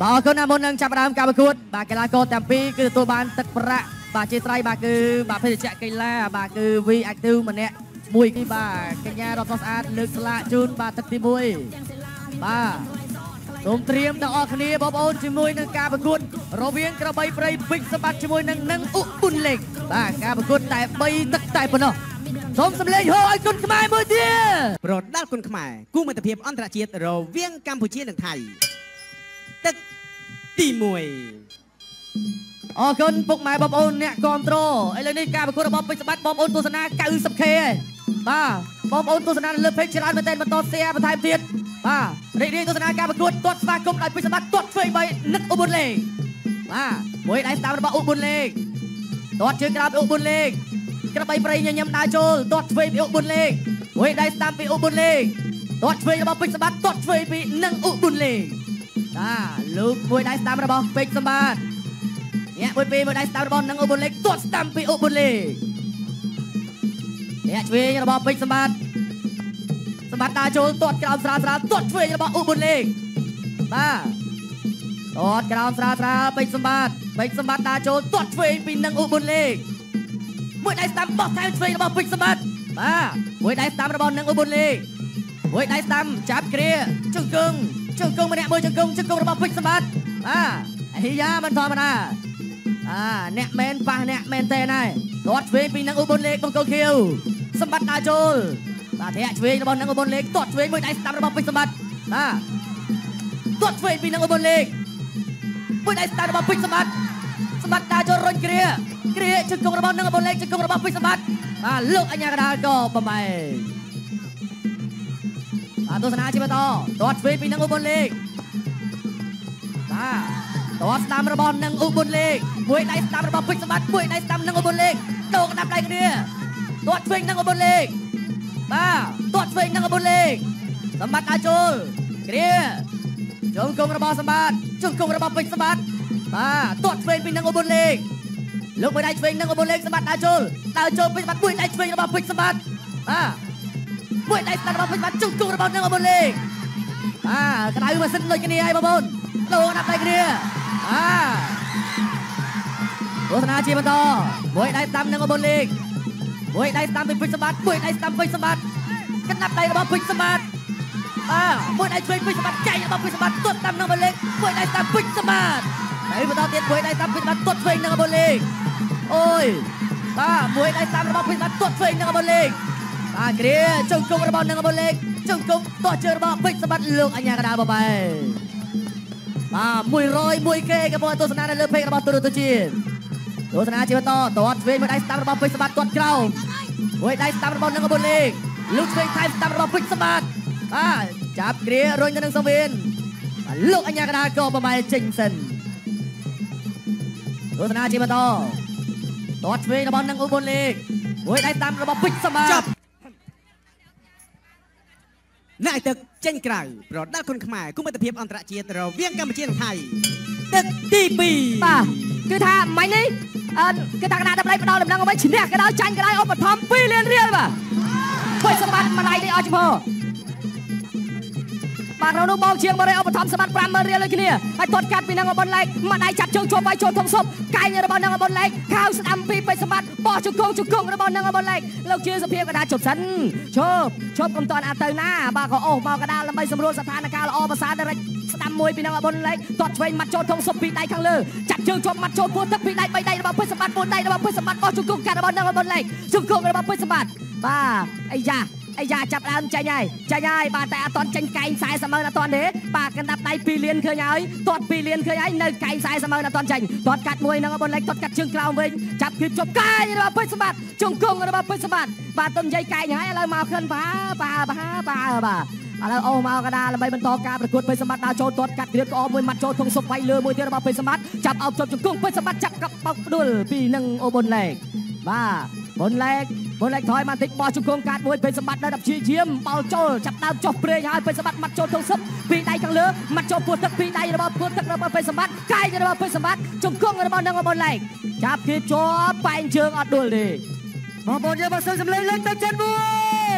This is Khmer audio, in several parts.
បាទអរគុណណាមុននឹងចាប់ផ្ដើមការប្រកួតបាទកីឡាករទាំងពីរគឺទទួលបានទឹកប្រាក់បាទជាត្រៃបាទគឺបាទភេទជ្ជៈកីឡាបាទគឺ V Active ម្នាក់មួយគឺបាទកញ្ញារតស្អាតលើកស្លាកជូនបាទទឹកទី1បាទសូមត្រៀមទាំងអស់គ្នាបងប្អូនជាមួយនឹងការប្រកួត រវាងក្របីព្រៃពេជ្រសម្បត្តិជាមួយនឹងនឹងអ៊ុប៊ុនលេងបាទការប្រកួតតែ3ទឹកតែប៉ុណ្ណោះសូមសម្លេងហូឲ្យគុណខ្មែរមួយទៀតប្រដាល់គុណខ្មែរគូមិត្តភាពអន្តរជាតិរវាងកម្ពុជានិងថៃ ទឹកទី1អរគុណពុកម៉ែបងប្អូនអ្នកគ្រប់គ្រងឥឡូវនេះការប្រកួតរបស់ពេជ្រសម្បត្តិបងប្អូនទស្សនា 90k ឯងបាទបងប្អូនទស្សនានៅលើ page ច្រើនមែនទែនបន្ត share បន្ថែមទៀតបាទរីករាយទស្សនាការប្រកួតទាត់ស្វាគមន៍ដោយពេជ្រសម្បត្តិទាត់ធ្វើបីនឹកអ៊ុប៊ុនលេងបាទមួយដៃស្ដាំរបស់អ៊ុប៊ុនលេងទាត់ជើងក្រោមពីអ៊ុប៊ុនលេងក្របីប្រៃញញឹមដើរចូលទាត់ធ្វើពីអ៊ុប៊ុនលេងមួយដៃស្ដាំពីអ៊ុប៊ុនលេងទាត់ធ្វើរបស់ពេជ្រសម្បត្តិទាត់ធ្វើពីនឹងអ៊ុប៊ុនលេង បាទលោកមួយដៃស្ដាំរបស់ពេជ្រសម្បត្តិអ្នកមួយពីរមួយដៃស្ដាំរបស់នឹងអ៊ុប៊ុនលេខទាត់ស្ដាំពីអ៊ុប៊ុនលេខអ្នកឆ្វេងរបស់ពេជ្រសម្បត្តិសម្បត្តិដើរចូលទាត់ក្រោមស្រាលស្រាលទាត់ឆ្វេងរបស់អ៊ុប៊ុនលេខបាទទាត់ក្រោមស្រាលស្រាលពេជ្រសម្បត្តិពេជ្រសម្បត្តិដើរចូលទាត់ឆ្វេងពីនឹងអ៊ុប៊ុនលេខមួយដៃស្ដាំបោះថែមឆ្វេងរបស់ពេជ្រសម្បត្តិបាទមួយដៃស្ដាំរបស់នឹងអ៊ុប៊ុនលេខមួយដៃស្ដាំចាប់គ្រាជង្គង់ ជង្គង់ម្នាក់មួយជង្គង់ជង្គង់របស់ពេជ្រសម្បត្តិបាទអាយ៉ាមិនធម្មតាអាអ្នកមែនប៉ះអ្នកមែនទេណែគាត់ឆ្វេងពីនឹងឧបនលេខបង្គោលខៀវសម្បត្តិដើរចូលបាទធាក់ឆ្វេងរបស់នឹងឧបនលេខគាត់ឆ្វេងមួយដៃស្ដាំរបស់ពេជ្រសម្បត្តិបាទគាត់ឆ្វេងពីនឹងឧបនលេខមួយដៃស្ដាំរបស់ពេជ្រសម្បត្តិសម្បត្តិដើរចូលរុញគ្រាគ្រាជង្គង់របស់នឹងឧបនលេខជង្គង់របស់ពេជ្រសម្បត្តិបាទលោកអញ្ញាកដាលក៏ប្រម៉ែ បាទទស្សនាជាបន្តគាត់ឆ្វេងពីនឹងឧបនលេខបាទតោះស្ដាំរបស់នឹងឧបុនលេខមួយដៃស្ដាំរបស់ពេជ្រសម្បត្តិមួយដៃស្ដាំនឹងឧបុនលេខដូរកណ្ដាប់ដៃគ្នាទាត់ឆ្វេងនឹងឧបុនលេខបាទទាត់ឆ្វេងនឹងឧបុនលេខសម្បត្តិអាចចូលគ្រាជង្គង់របស់សម្បត្តិជង្គង់របស់ពេជ្រសម្បត្តិបាទទាត់ឆ្វេងពីនឹងឧបុនលេខលោកមួយដៃឆ្វេងនឹងឧបុនលេខសម្បត្តិដើរចូលដើរចូលពេជ្រសម្បត្តិមួយដៃឆ្វេងរបស់ពេជ្រសម្បត្តិបាទ មួយដៃស្ដាំរបស់ពេជ្រសម្បត្តិជង្គង់របស់នឹងឧបុនលេខបាទក្តៅម៉ាស៊ីនដូចគ្នាហើយបងប្អូនដូរកណ្ដាប់ដៃគ្នាអាទស្សនាជាបន្តមួយដៃស្ដាំនឹងអបុលលេខមួយដៃស្ដាំពីពេជ្រសម្បត្តិមួយដៃស្ដាំពេជ្រសម្បត្តិកណ្ដាប់ដៃរបស់ពេជ្រសម្បត្តិបាទមួយដៃឆ្វេងពេជ្រសម្បត្តិចែករបស់ពេជ្រសម្បត្តិទាត់ស្ដាំនឹងអបុលលេខមួយដៃស្ដាំពេជ្រសម្បត្តិហើយបន្តទៀតមួយដៃស្ដាំពេជ្រសម្បត្តិទាត់ឆ្វេងនឹងអបុលលេខអូយបាទមួយដៃស្ដាំរបស់ពេជ្រសម្បត្តិទាត់ឆ្វេងនឹងអបុលលេខ បាទគ្រាចង្គង់របស់នឹងបុលេខចង្គង់តោះជើងរបស់ពេជ្រសម្បត្តិលោកអញ្ញាកដាបបែបាទ101គេកំពុងទស្សនានៅលើ page របស់ទូរទស្សន៍ជាតិទស្សនាជាបន្តតាត់ឆ្វេងមួយដៃស្ដាប់របស់ពេជ្រសម្បត្តិគាត់ក្រោមមួយដៃស្ដាប់របស់នឹងបុលេខលោកឆ្វេងថែមស្ដាប់របស់ពេជ្រសម្បត្តិបាទចាប់គ្រារុញទៅនឹងសង្វៀនលោកអញ្ញាកដាក៏ប្រមែចេញសិនទស្សនាជាបន្តតាត់ឆ្វេងរបស់នឹងអូប៊ុនលេខមួយដៃតាមរបស់ពេជ្រសម្បត្តិ អ្នកទឹកចេញក្រៅប្រដាល់គុណខ្មែរគូមិត្តភាពអន្តរជាតិរវាងកម្ពុជានិងថៃទឹកទី2បាទគឺថាមិញនេះអឺគឺថាកណ្ដាលដើម្បីផ្ដល់ដំណឹងអ្វីឈ្នះក៏ដោយចាញ់ក៏ដោយឧបត្ថម្ភ2លានរៀលបាទធ្វើសម្បត្តិម្ដាយនេះអស់ចំហ បាទនៅនោះបងជាងបរិយឧបត្ថម្ភសម្បត្តិ50000រៀលដូចគ្នាហើយទាត់កាត់ពីនឹងអបុនឡែកម្ដាយចាប់ជើងជាប់វាយចូលធំសុបកាយរបស់នឹងអបុនឡែកខៅស្ដាំពីពេជ្រសម្បត្តិបោះជង្គង់ជង្គង់របស់នឹងអបុនឡែកលោកជាសភាពកណ្ដាលជប់សិនជប់ជប់កុំតាន់អាចទៅណាបាទក៏អូសមកកណ្ដាលដើម្បីសម្រួលស្ថានភាពល្អប្រសើរដល់ស្ដាំមួយពីនឹងអបុនឡែកទាត់ឆ្វេងម៉ាត់ចូលធំសុបពីដៃខាងលើចាប់ជើងជាប់ម៉ាត់ចូលពោះទឹកពីដៃបីដៃរបស់ពេជ្រសម្បត្តិពោះដៃរបស់ពេជ្រសម្បត្តិបោះជង្គង់កាត់របស់នឹងអបុនឡែកជង្គង់របស់ពេជ្រសម្បត្តិបាទអាយ៉ា អាយ៉ាចាប់ដើមចាញ់ហើយចាញ់ហើយបាទតែអត់តន់ចាញ់កែង40ម៉ឺនអត់តន់ទេបាទកណ្ដាប់ដៃ2លានឃើញហើយទាត់2លានឃើញហើយនៅកែង40ម៉ឺនអត់តន់ចាញ់ទាត់កាត់មួយនឹងបុនលេខទាត់កាត់ជើងក្រោមវិញចាប់គឺជប់កាយរបស់ពេជ្រសម្បត្តិជង្គង់របស់ពេជ្រសម្បត្តិបាទទៅនិយាយកែងហើយឥឡូវមកខិនបាបាបាបាបាទឥឡូវអូមកកដាដើម្បីបន្តការប្រកួតពេជ្រសម្បត្តិដើរចូលទាត់កាត់គ្រៀតក្អមមួយម៉ាត់ចូលធុងសុបវាយលើមួយទៀតរបស់ពេជ្រសម្បត្តិចាប់អោបជប់ជង្គង់ពេជ្រសម្បត្តិចាប់កັບបោកផ្ដួលពីនឹងអូបុនលេខបាទ បុនលេខបុនលេខថយមកបន្តិចបោះជង្គង់កាត់មួយពេជ្រសម្បត្តិនៅដល់ព្យាយាមបោលចូលចាប់ដើមចុះព្រេងហើយពេជ្រសម្បត្តិម៉ាត់ចូលធុងសុបពីដៃខាងលើម៉ាត់ចូលពោះទឹកពីដៃរបស់ពោះទឹករបស់ពេជ្រសម្បត្តិកាយរបស់ពេជ្រសម្បត្តិជង្គង់របស់នឹងអូបុនលេខចាប់គេជាប់បែងជើងអត់ដួលទេបងប្អូនយើងមកសឹងសម្លេងលេងទៅចិត្តមួយ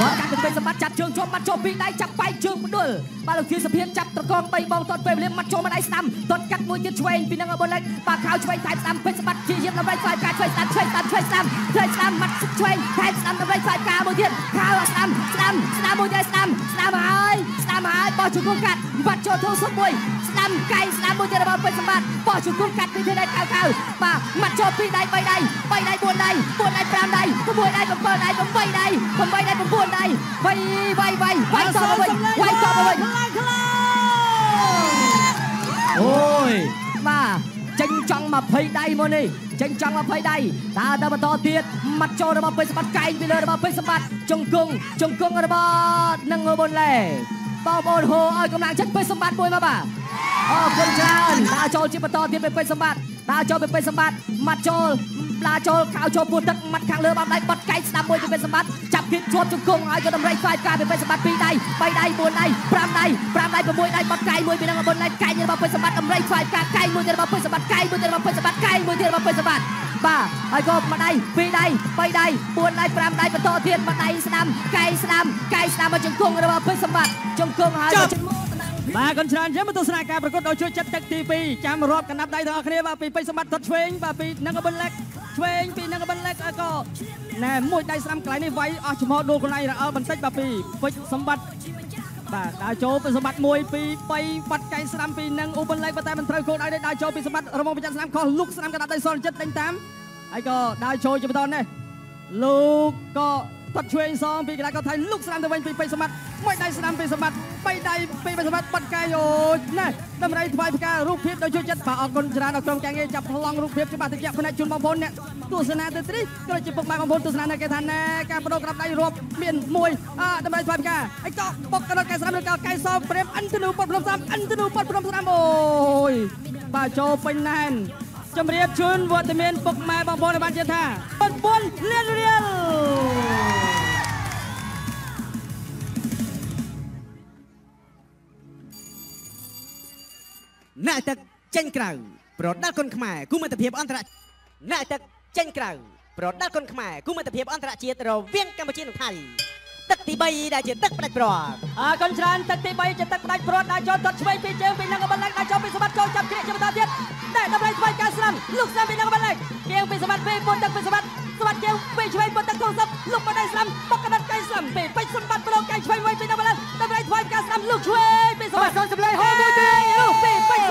គាត់កាត់ទៅពេញសម្បត្តិចាត់ជើងជាប់មាត់ចូលពីដៃចាប់បែកជើងផ្ដួលបាទលោកជាសភាពចាប់ត្រកង3បងតតពេលវេលាមាត់ចូលមកដៃស្ដាំតតកាត់មួយទៀតឆ្វេងពីនឹងបុលលេខបាទខោឆ្វេងថែបស្ដាំពេញសម្បត្តិជាយាមដើម្បីខ្វាយការឆ្វេងស្ដាំឆ្វេងស្ដាំឆ្វេងស្ដាំឆ្វេងស្ដាំមាត់ឆ្វេងថែបស្ដាំដើម្បីខ្វាយការមួយទៀតខោស្ដាំស្ដាំស្ដាំមួយទៀតស្ដាំស្ដាំហើយស្ដាំហើយបោះជង្គង់កាត់បាត់ចូលធូរសុបមួយស្ដាំកៃស្ដាំមួយទៀតរបស់ពេញសម្បត្តិបោះជង្គង់កាត់ពីទីដៃខៅខៅបាទមាត់ចូលពីដៃ3ដៃ3ដៃ4ដៃ4ដៃ5ដៃ6ដៃ7ដៃ8ដៃ8ដៃ9ដៃវាយវាយវាយវាយតទៅវិញវាយតទៅវិញអូយបាទចេញចង់20ដៃមកនេះចេញចង់20ដៃតើទៅបន្តទៀតមាត់ចូលរបស់ពេជ្រសម្បត្តិកែងពីលើរបស់ពេជ្រសម្បត្តិជង្គង់ជង្គង់របស់នឹងបុនលេបងប្អូនហូឲ្យកម្លាំងចិត្តពេជ្រសម្បត្តិមួយមកបាទអរគុណច្រើនដើរចូលជាបន្តទៀតពេជ្រសម្បត្តិដើរចូលពេជ្រសម្បត្តិមាត់ចូល ដើរចូលខោចូលពោះទឹកមាត់ខាងលើបាំដៃបត់កែងស្ដាំមួយពីពេជ្រសម្បត្តិចាប់គៀបជាប់ជង្គង់ឲ្យក៏តម្រៃខ្វាយការពីពេជ្រសម្បត្តិ2ដៃ3ដៃ4ដៃ5ដៃ5ដៃ6ដៃបត់កែងមួយពីនឹងបុនលេកែងរបស់ពេជ្រសម្បត្តិតម្រៃខ្វាយការកែងមួយទៀតរបស់ពេជ្រសម្បត្តិកែងមួយទៀតរបស់ពេជ្រសម្បត្តិកែងមួយទៀតរបស់ពេជ្រសម្បត្តិបាទហើយក៏មួយដៃពីរដៃ3ដៃ4ដៃ5ដៃបន្តទៀតមួយដៃស្ដាំកែងស្ដាំកែងស្ដាំមកជង្គង់របស់ពេជ្រសម្បត្តិជង្គង់ហើយមកជង្គង់បាទកូនច្រើនយើងមកទស្សនាការប្រកួតដោយជួយចិត្តទឹកទី2ចាំរាប់កណ្ដាប់ដៃទាំងអស់គ្នាបាទពីពេជ្រសម្បត្តិថត់ឆ្វេងបាទពីនឹងបិនលេខ ឆ្វេងពីនឹងបិនលេខក៏ណែមួយដៃស្ដាំកន្លែងនេះវាយអស់ចំហដួលកន្លែងរអល់បន្តិចបាទពីពេជ្រសម្បត្តិបាទដើរចូលពីសម្បត្តិ1 2 3បាត់កែងស្ដាំពីនឹងឧបលេខប៉ុន្តែមិនត្រូវគោលដៅទេដើរចូលពីសម្បត្តិរមងប្រចាំស្ដាំខុសលុកស្ដាំកណ្ដាប់ដៃសល់ចិត្តដេញតាមហើយក៏ដើរចូលជាបន្តនេះលោកក៏ បាត់ឆ្វេងសងពីកណ្ដាលក៏ថៃលុកស្ដាំទៅវិញពីពេជ្រសម្បត្តិមួយដៃស្ដាំពីសម្បត្តិបីដៃពីពេជ្រសម្បត្តិបាត់កែអូណែតម្រៃថ្វាយផ្ការូបភាពដោយជួយចិត្តបាទអរគុណច្រើនដល់ក្រុមការងារចាប់ប្លង់រូបភាពច្បាស់តិចផ្នែកជូនបងប្អូនអ្នកទស្សនាទៅទីនេះក៏ជាពុកម៉ែបងប្អូនទស្សនានៅគេថាណែការបដូរក្តាប់ដៃរាប់មានមួយអតម្រៃថ្វាយផ្កាអីក៏បុកកណ្ដាលកែស្ដាំឬក៏កែសព្រាមអិនទនូប៉ុតព្រមស្ដាំអិនទនូប៉ុតព្រមស្ដាំអូយបាទចូលពេញណែនជំរាបជូនវត្តមានពុកម៉ែបងប្អូនឲ្យបានជឿថា9លានរៀល អ្នកទឹកចេញក្រៅប្រដាល់គុនខ្មែរគូមិត្តភាពអន្តរជាតិអ្នកទឹកចេញក្រៅប្រដាល់គុនខ្មែរគូមិត្តភាពអន្តរជាតិរវាងកម្ពុជានិងថៃទឹកទី3ដែលជាទឹកផ្ដាច់ព្រាត់អរគុណច្រើនទឹកទី3ជាទឹកផ្ដាច់ព្រាត់ដល់ចូលទាត់ឆ្វេងពីជើងពីនឹងកបលឹកដល់ចូលពីសម្បត្តិចូលចាប់គ្រាកជាបន្តទៀតតែដើម្បីស្វែងការស្លាំលោកស្លាំពីនឹងកបលឹកគៀងពីសម្បត្តិពីពុនទឹកពីសម្បត្តិសម្បត្តិគៀងពីឆ្វេងពុនទឹកក្នុងសឹកលោកបដៃស្លាំបកកណ្ដាត់កៃស្លាំពីពេជ្រសម្បត្តិប្រងកៃឆ្វេងវិញពីនឹងកបលឹកដើម្បីស្វែងការស្លាំលោកឆ្វេងពីសម្បត្តិសូនសម្លេងហូរមួយទៀតលោកពីពេជ្រ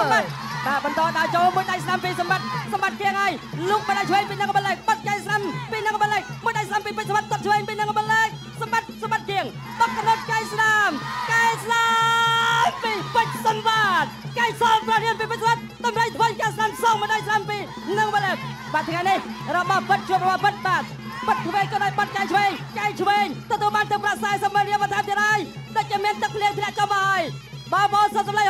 សម្បត្តិបាទបន្តដល់ចូលមួយដៃស្លាំពីសម្បត្តិសម្បត្តិគៀងហើយលោកបដៃឆ្វេងពីនឹងកបលឹកបាត់កៃស្លាំពីនឹងកបលឹកមួយដៃស្លាំពីពេជ្រសម្បត្តិទឹកឆ្វេងពីនឹងកបលឹកសម្បត្តិសម្បត្តិគៀងបកកណ្ដាត់កៃស្លាំកៃស្លាំពីពេជ្រសម្បត្តិកៃស្លាំប្រធានពីពេជ្រសម្បត្តិតម្រៃធ្វើការស្លាំសងមួយដៃស្លាំពីនឹងកបលឹកបាទថ្ងៃនេះរបស់ពិតជួបរបស់ពិតបាទបាត់ឆ្វេងក៏ដោយបាត់កែឆ្វេងកែឆ្វេងទទួលបានទឹកប្រាក់40សម្បត្តិរៀបបន្ថែមទៀតហើយតែជាមានទឹកភ្លៀងធ្លាក់ចំហើយបងប្អូនសុំសម្លេង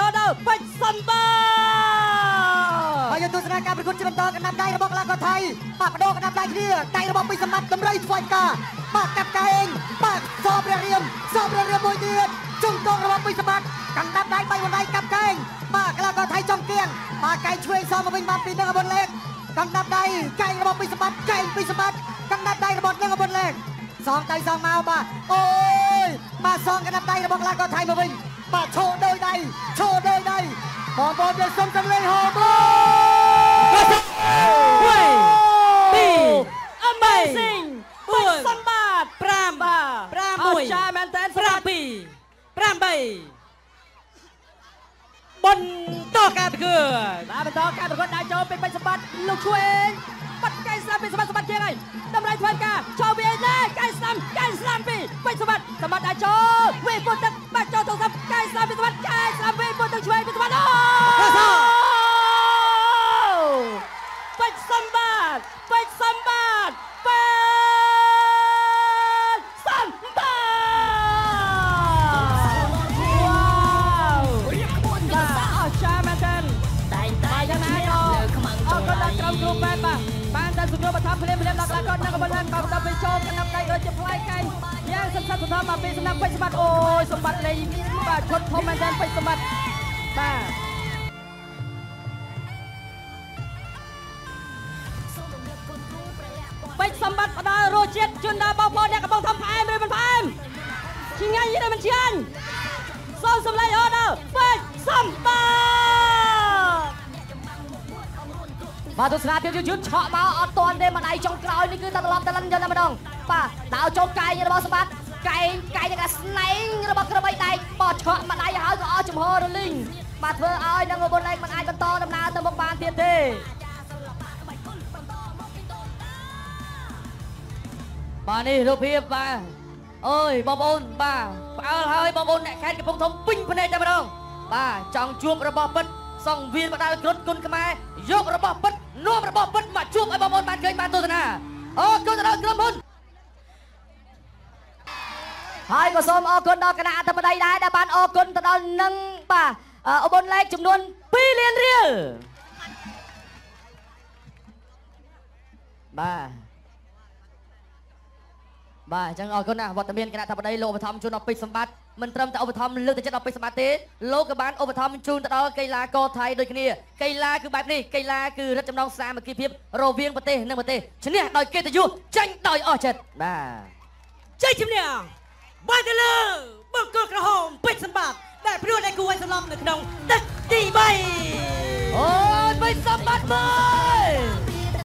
កួតជាបន្តកណ្ដាប់ដៃរបស់កីឡាករថៃបាទបដូរកណ្ដាប់ដៃគ្នាដៃរបស់ពីសម្បត្តិតម្រៃស្វ័យការបាទកាប់កែងបាទសបព្រះរៀមសបព្រះរៀមមួយទៀតជុំតងរបស់ពីសម្បត្តិកណ្ដាប់ដៃបីបណ្ដៃកាប់កែងបាទកីឡាករថៃចំគៀងបាទកែងឆ្វេងសមកវិញបាទពីនឹងអបុនលេខកណ្ដាប់ដៃកែងរបស់ពីសម្បត្តិកែងពីសម្បត្តិកណ្ដាប់ដៃរបស់នឹងអបុនលេខសងដៃសងមកបាទអូយបាទសងកណ្ដាប់ដៃរបស់កីឡាករថៃមកវិញបាទឈោដោយដៃឈោដោយដៃបងប្អូនយើងសុំសំលេងហូបមួ 3 4 3បាត5បាត6អត់ចាមែនតើ7 8បន្តការប្រកួតបាទបន្តការប្រកួតដាក់ចូលពេញពេញសម្បត្តិលោកឈួយបាត់កែស្ដាំពេញសម្បត្តិសម្បត្តិជាងហើយតម្លៃធ្វើការចូលវាឯណាកែស្ដាំកែស្ដាំពីពេញសម្បត្តិសម្បត្តិដាក់ចូលវាពុតទឹក មគ្រូពេទ្យបាទបានតែជំនួសបន្ថែមភ្លាមភ្លាមដល់កីឡាករនិងកបលនក៏បន្តទៅចូលកណ្ដាប់ដៃដូចជាផ្លែកៃយ៉ាងសន្សំបន្ថែមមកពីសំណាក់ពេជ្រសម្បត្តិអូយសម្បត្តិលេងបាទឈុតធំមែនទែនពេជ្រសម្បត្តិបាទពេជ្រសម្បជាតិជូនដល់បងប្អូនអ្នកកំពុងធ្វើផ្អែមឬមិនផ្អែមឆ្ងាញ់ឬមិនឆ្ងាញ់សូមសម្លេងអូដល់ពេជ្រសំបា បាទទស្សនាភាពយឺតយឺតឆក់មកអត់ទាន់ទេម្ដាយចុងក្រោយនេះគឺតែត្រឡប់ទៅលិនយកតែម្ដងបាទដើរចូលកាយរបស់សម្បត្តិកាយកាយនៃការស្នែងរបស់ក្របីដែកបោះឆក់ម្ដាយហើយក៏អស់ចំហរលីងបាទធ្វើឲ្យនឹងបុនលេខមិនអាចបន្តដំណើរទៅមុខបានទៀតទេបាទនេះរូបភាពបាទអើយបងប្អូនបាទផ្អើលហើយបងប្អូនអ្នកខេត្តកំពង់ធំពេញភ្នែកតែម្ដងបាទចង់ជួបរបស់ពិតសង្វៀនបដៅគ្រុតគុណខ្មែរយករបស់ពិត នាំរបស់ពិតមកជួបឲ្យបងប្អូនបានឃើញបានទស្សនាអរគុណទៅដល់ក្រុមហ៊ុនហើយក៏សូមអរគុណដល់គណៈអធិបតីដែរដែលបានអរគុណទៅដល់នឹងបាទអឺអបុនលេខចំនួន2លានរៀលបាទបាទអញ្ចឹងអរគុណណាស់វត្តមានគណៈថាបតីលោកឧបត្ថម្ភជូនដល់ពេជ្រសម្បត្តិ មិនត្រឹមតែឧបត្ថម្ភលើកទឹកចិត្តដល់ពេជ្រសម្បត្តិទេលោកក៏បានឧបត្ថម្ភជូនទៅដល់កីឡាករថៃដូចគ្នាកីឡាគឺបែបនេះកីឡាគឺរឹតចំណងសាមគ្គីភាពរវាងប្រទេសនិងប្រទេសឈ្នះដោយកិត្តិយសចាញ់ដោយអស់ចិត្តបាទជ័យជំនះបានទៅលើបុគ្គលក្រហមពេជ្រសម្បត្តិដែលព្រួតឲ្យគួរឲ្យសន្លប់នៅក្នុងទឹកទី3អូយពេជ្រសម្បត្តិមក